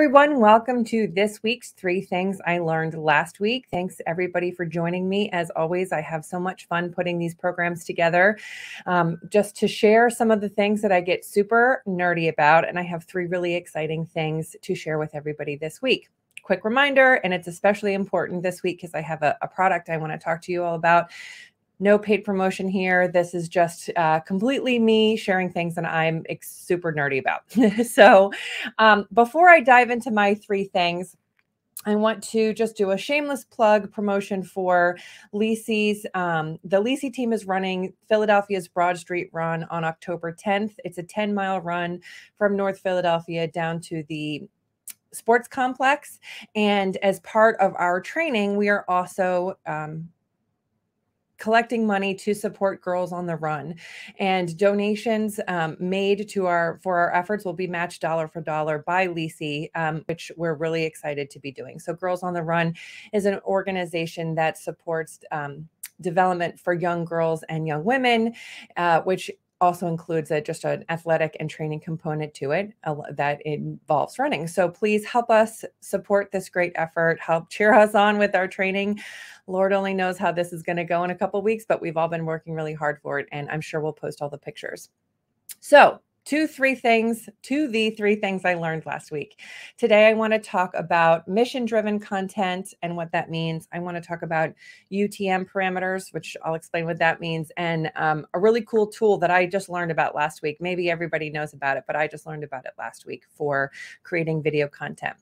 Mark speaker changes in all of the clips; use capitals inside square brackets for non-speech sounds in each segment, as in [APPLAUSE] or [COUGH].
Speaker 1: everyone. Welcome to this week's Three Things I Learned Last Week. Thanks, everybody, for joining me. As always, I have so much fun putting these programs together um, just to share some of the things that I get super nerdy about. And I have three really exciting things to share with everybody this week. Quick reminder, and it's especially important this week because I have a, a product I want to talk to you all about no paid promotion here. This is just uh, completely me sharing things that I'm super nerdy about. [LAUGHS] so, um, before I dive into my three things, I want to just do a shameless plug promotion for Lisi's. Um, the Lisi team is running Philadelphia's Broad Street Run on October 10th. It's a 10 mile run from North Philadelphia down to the sports complex. And as part of our training, we are also um, collecting money to support girls on the run. And donations um, made to our for our efforts will be matched dollar for dollar by lisi um, which we're really excited to be doing. So girls on the run is an organization that supports um, development for young girls and young women uh, which also includes a, just an athletic and training component to it uh, that involves running. So please help us support this great effort. Help cheer us on with our training. Lord only knows how this is going to go in a couple weeks, but we've all been working really hard for it, and I'm sure we'll post all the pictures. So two, three things, to the three things I learned last week. Today, I want to talk about mission driven content and what that means. I want to talk about UTM parameters, which I'll explain what that means, and um, a really cool tool that I just learned about last week. Maybe everybody knows about it, but I just learned about it last week for creating video content.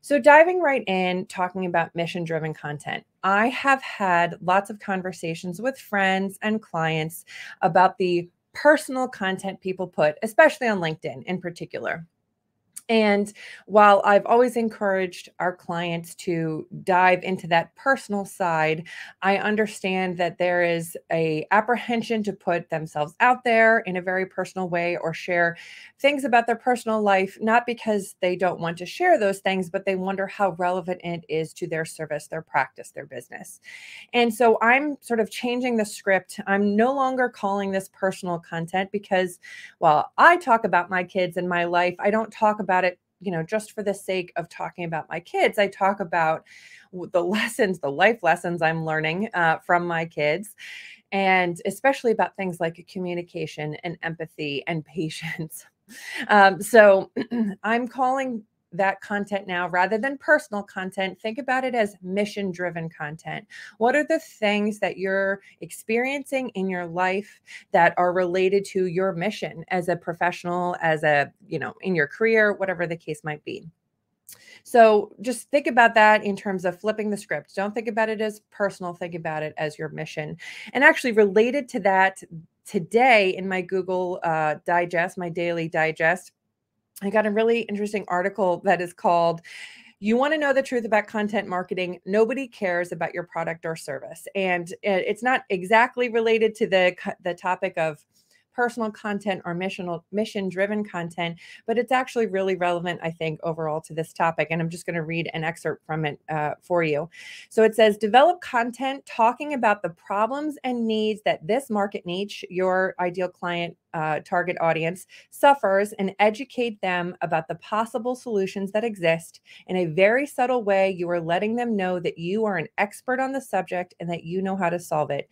Speaker 1: So, diving right in, talking about mission driven content, I have had lots of conversations with friends and clients about the personal content people put, especially on LinkedIn in particular. And while I've always encouraged our clients to dive into that personal side, I understand that there is a apprehension to put themselves out there in a very personal way or share things about their personal life, not because they don't want to share those things, but they wonder how relevant it is to their service, their practice, their business. And so I'm sort of changing the script. I'm no longer calling this personal content because while I talk about my kids and my life, I don't talk about about it you know just for the sake of talking about my kids. I talk about the [LAUGHS] lessons the life lessons i'm learning uh, from my kids and especially about things like communication and empathy and [LAUGHS] patience. Um, so [CLEARS THROAT] i'm calling that content now rather than personal content think about it as mission driven content what are the things that you're experiencing in your life that are related to your mission as a professional as a you know in your career whatever the case might be so just think about that in terms of flipping the script. Don't think about it as personal, think about it as your mission. And actually, related to that, today in my Google uh, Digest, my daily digest, I got a really interesting article that is called you want to know the truth about content marketing? Nobody cares about your product or service. And eh, it's not exactly related to the the topic of personal content or mission mission driven content, but it's actually really relevant, I think, overall to this topic. And I'm just going to read an excerpt from it uh, for you. So it says, develop content talking about the problems and needs that this market niche, your ideal client uh, target audience suffers and educate them about the possible solutions that exist. In a very subtle way, you are letting them know that you are an expert on the subject and that you know how to solve it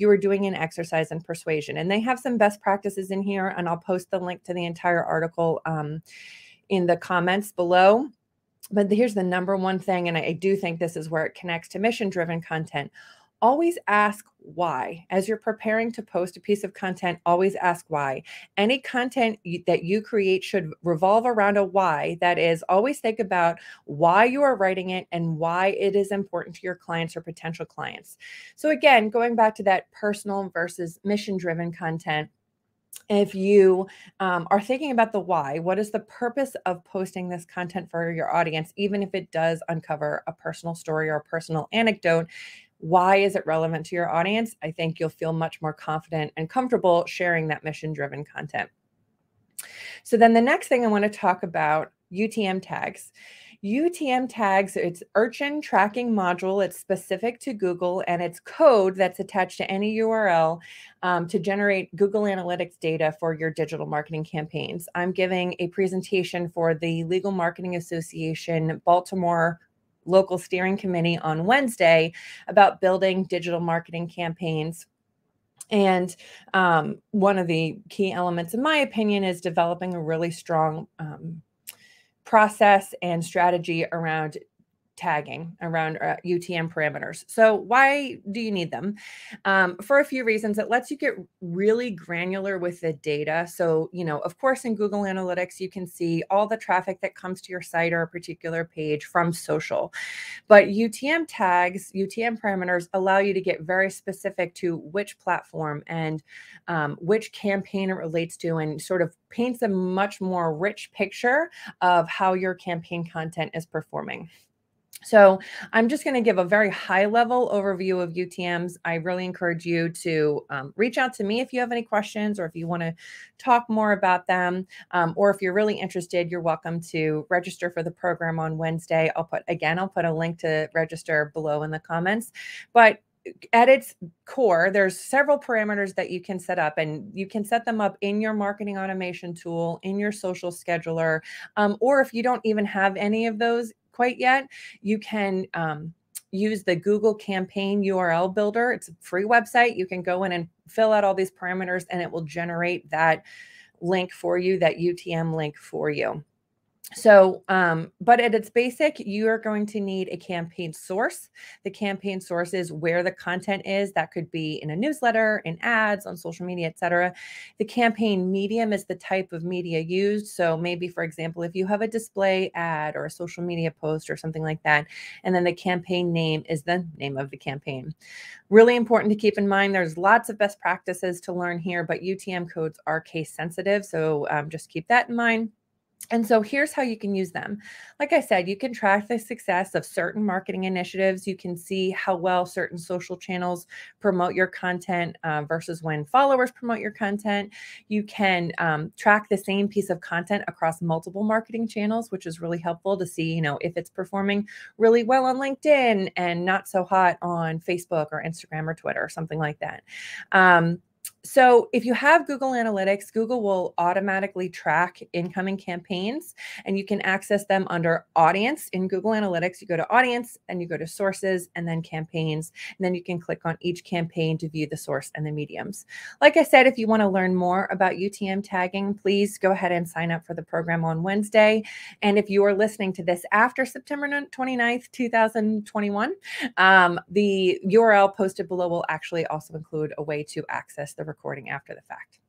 Speaker 1: you are doing an exercise in persuasion. And they have some best practices in here, and I'll post the link to the entire article um, in the comments below. But here's the number one thing, and I do think this is where it connects to mission driven content always ask why. As you're preparing to post a piece of content, always ask why. Any content that you create should revolve around a why. That is, always think about why you are writing it and why it is important to your clients or potential clients. So, again, going back to that personal versus mission driven content if you um, are thinking about the why, what is the purpose of posting this content for your audience, even if it does uncover a personal story or a personal anecdote? Why is it relevant to your audience? I think you'll feel much more confident and comfortable sharing that mission driven content. So, then the next thing I want to talk about UTM tags. UTM tags, it's urchin tracking module. It's specific to Google and it's code that's attached to any URL um, to generate Google Analytics data for your digital marketing campaigns. I'm giving a presentation for the Legal Marketing Association Baltimore local steering committee on Wednesday about building digital marketing campaigns. And um, one of the key elements, in my opinion, is developing a really strong um, process and strategy around tagging around uh, UTM parameters. So why do you need them? Um, for a few reasons. It lets you get really granular with the data. So, you know, of course, in Google Analytics, you can see all the traffic that comes to your site or a particular page from social. But UTM tags, UTM parameters allow you to get very specific to which platform and um, which campaign it relates to and sort of paints a much more rich picture of how your campaign content is performing. So I'm just going to give a very high level overview of UTMs. I really encourage you to um, reach out to me if you have any questions or if you want to talk more about them. Um, or if you're really interested, you're welcome to register for the program on Wednesday. I'll put, again, I'll put a link to register below in the comments. But at its core, there's several parameters that you can set up, and you can set them up in your marketing automation tool, in your social scheduler, um, or if you don't even have any of those, quite yet, you can um, use the Google Campaign URL Builder. It's a free website. You can go in and fill out all these parameters, and it will generate that link for you, that UTM link for you. So, um, but at its basic, you are going to need a campaign source. The campaign source is where the content is. That could be in a newsletter, in ads, on social media, etc. The campaign medium is the type of media used. So, maybe, for example, if you have a display ad or a social media post or something like that, and then the campaign name is the name of the campaign. Really important to keep in mind. There's lots of best practices to learn here, but UTM codes are case sensitive. So, um, just keep that in mind. And so here's how you can use them. Like I said, you can track the success of certain marketing initiatives. You can see how well certain social channels promote your content uh, versus when followers promote your content. You can um, track the same piece of content across multiple marketing channels, which is really helpful to see, you know, if it's performing really well on LinkedIn and not so hot on Facebook or Instagram or Twitter or something like that. Um, so if you have Google Analytics, Google will automatically track incoming campaigns and you can access them under audience in Google Analytics. You go to audience and you go to sources and then campaigns. And then you can click on each campaign to view the source and the mediums. Like I said, if you want to learn more about UTM tagging, please go ahead and sign up for the program on Wednesday. And if you are listening to this after September 29th, 2021, um, the URL posted below will actually also include a way to access the recording after the fact.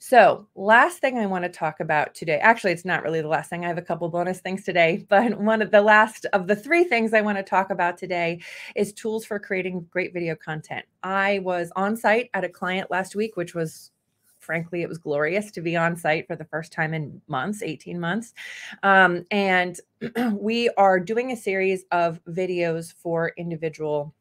Speaker 1: So, last thing I want to talk about today, actually, it's not really the last thing. I have a couple bonus things today, [LAUGHS] but one of the last of the three things I want to talk about today is tools for creating great video content. I was on site at a client last week, which was frankly, it was glorious to be on site for the first time in months, 18 months. Um, and [CLEARS THROAT] we are doing a series of videos for individual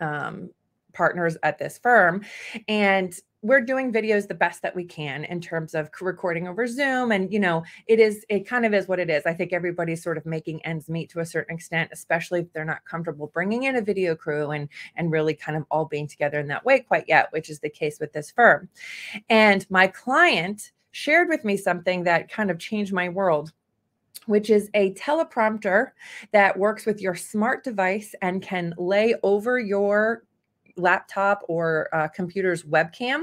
Speaker 1: um, partners at this firm. And we're doing videos the best that we can in terms of recording over Zoom. And, you know, it is, it kind of is what it is. I think everybody's sort of making ends meet to a certain extent, especially if they're not comfortable bringing in a video crew and, and really kind of all being together in that way quite yet, which is the case with this firm. And my client shared with me something that kind of changed my world which is a teleprompter that works with your smart device and can lay over your laptop or uh, computer's webcam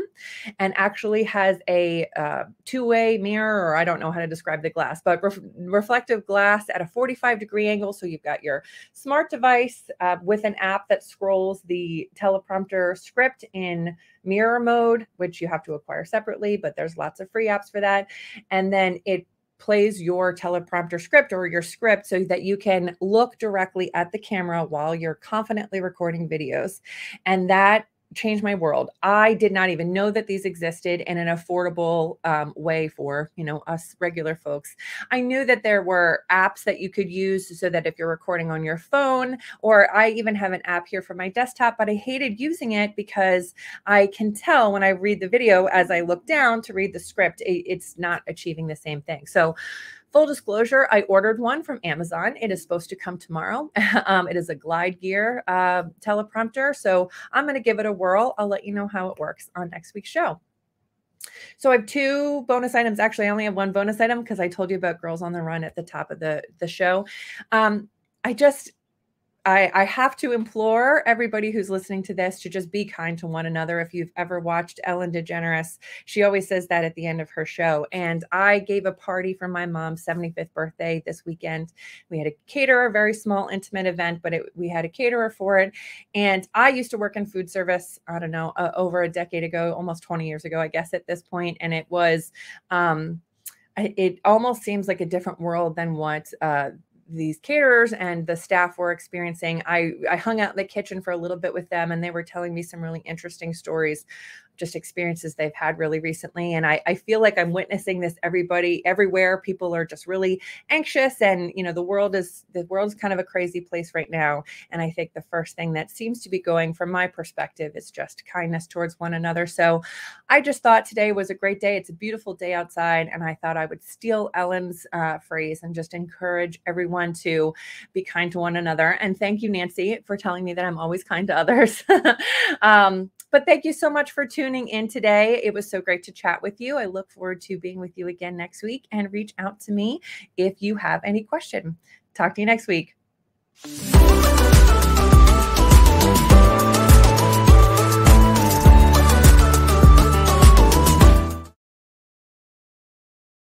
Speaker 1: and actually has a uh, two-way mirror or i don't know how to describe the glass but ref reflective glass at a 45 degree angle. So you've got your smart device uh, with an app that scrolls the teleprompter script in mirror mode which you have to acquire separately but there's lots of free apps for that. And then it plays your teleprompter script or your script so that you can look directly at the camera while you're confidently recording videos. And that changed my world. I did not even know that these existed in an affordable um, way for you know us regular folks. I knew that there were apps that you could use so that if you're recording on your phone, or I even have an app here for my desktop, but I hated using it because I can tell when I read the video as I look down to read the script, it, it's not achieving the same thing. So Full disclosure, I ordered one from Amazon. It is supposed to come tomorrow. [LAUGHS] um, it is a Glide Gear uh, teleprompter. So I'm going to give it a whirl. I'll let you know how it works on next week's show. So I have two bonus items. Actually, I only have one bonus item because I told you about Girls on the Run at the top of the, the show. Um, I just I, I have to implore everybody who's listening to this to just be kind to one another. If you've ever watched Ellen DeGeneres, she always says that at the end of her show. And I gave a party for my mom's 75th birthday this weekend. We had a caterer, very small, intimate event, but it, we had a caterer for it. And I used to work in food service, I don't know, uh, over a decade ago, almost 20 years ago, I guess, at this point. And it was, um, it almost seems like a different world than what uh, these caterers and the staff were experiencing. I, I hung out in the kitchen for a little bit with them and they were telling me some really interesting stories just experiences they've had really recently. And I, I feel like I'm witnessing this everybody everywhere. People are just really anxious and you know the world is the world's kind of a crazy place right now. And I think the first thing that seems to be going from my perspective is just kindness towards one another. So I just thought today was a great day. It's a beautiful day outside. And I thought I would steal Ellen's uh, phrase and just encourage everyone to be kind to one another. And thank you, Nancy, for telling me that I'm always kind to others. [LAUGHS] um, but thank you so much for tuning in today. It was so great to chat with you. I look forward to being with you again next week and reach out to me if you have any question. Talk to you next week.